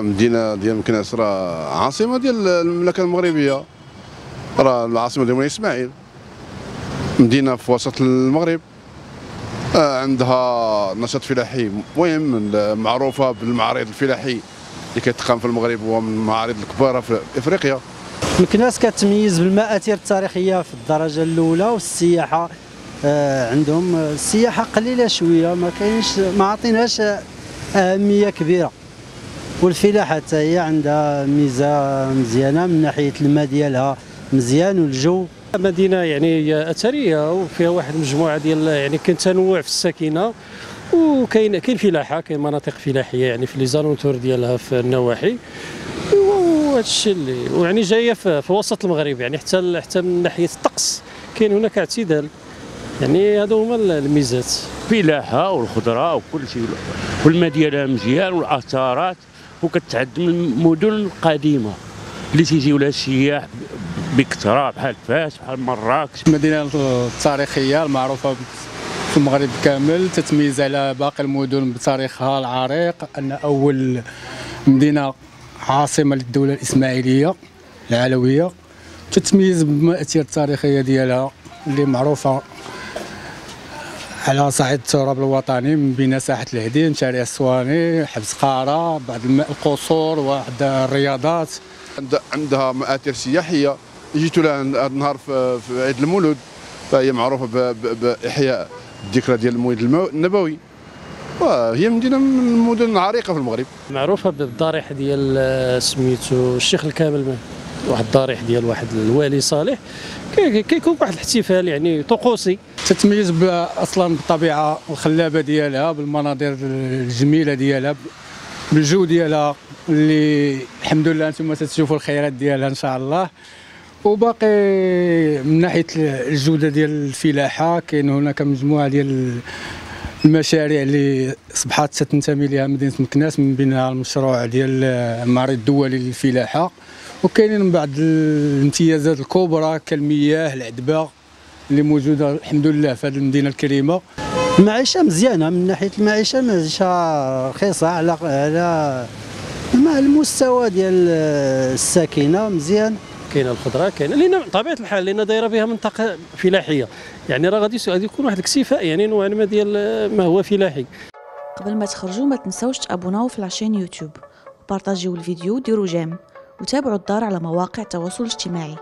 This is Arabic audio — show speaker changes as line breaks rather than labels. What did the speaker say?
مدينة ديال مكناس راه عاصمة ديال المملكة المغربية. راه العاصمة ديال مولاي إسماعيل. مدينة في وسط المغرب. آه، عندها نشاط فلاحي مهم معروفة بالمعارض الفلاحي اللي كتقام في المغرب هو من المعارض الكبار في إفريقيا.
مكناس كتميز بالمآثير التاريخية في الدرجة الأولى والسياحة. عندهم السياحة قليلة شوية ما كاينش ما عطيناش أهمية كبيرة. والفلاحة حتى هي عندها ميزة مزيانة من ناحية الماء ديالها مزيان والجو.
مدينة يعني أثرية وفيها واحد المجموعة ديال يعني كاين تنوع في الساكنة وكاين كاين فلاحة كاين مناطق فلاحية يعني في لي زالونتور ديالها في النواحي. وهذا الشيء اللي ويعني جاية في, في وسط المغرب يعني حتى حتى من ناحية الطقس كاين هناك اعتدال. يعني هادو هما الميزات.
فلاحه والخضرة وكل شيء والماء ديالها مزيان والآثارات وكتعد من المدن القديمة. اللي تيجيو لها السياح بكثرة بحال فاس بحال مراكش.
المدينة التاريخية المعروفة في المغرب كامل تتميز على باقي المدن بتاريخها العريق أن أول مدينة عاصمة للدولة الإسماعيلية العلوية. تتميز بالمآثير التاريخيه ديالها اللي معروفة على صعيد التراب الوطني من بين ساحة الهدين شارع السواني حبس قارة بعض القصور واحد الرياضات.
عندها مآثر سياحية. جيت لها هذا النهار في عيد المولود فهي معروفة بإحياء الذكرى ديال المولد النبوي. وهي مدينة من المدن العريقه في المغرب.
معروفة بالضريح ديال سميتو الشيخ الكامل واحد الضريح ديال واحد الوالي صالح. كيكون واحد الاحتفال يعني طقوسي.
تتميز أصلا بالطبيعة الخلابة ديالها بالمناظر الجميلة ديالها بالجو ديالها اللي الحمد لله أنتم تتشوفوا الخيرات ديالها إن شاء الله. وباقي من ناحية الجودة ديال الفلاحة كاين هناك مجموعة ديال المشاريع اللي اصبحت تنتمي لها مدينة مكناس من بينها المشروع ديال المعرض الدولي للفلاحة. وكاينين بعض الامتيازات الكبرى كالمياه العذبة اللي موجودة الحمد لله في هذه المدينة الكريمة.
المعيشة مزيانة من ناحية المعيشة معيشة رخيصة على على المستوى ديال الساكنة مزيان.
كاينة الخضره كاينة لأن طبيعه الحال لأن دايره بها منطقه فلاحيه. يعني راه غادي غادي يكون واحد الاكتفاء يعني نوعا ما ديال ما هو فلاحي.
قبل ما تخرجوا ما تنسوش تابوناو في la chaîne YouTube وبارطاجيو الفيديو وديروا j'aime. وتابعوا الدار على مواقع التواصل الاجتماعي.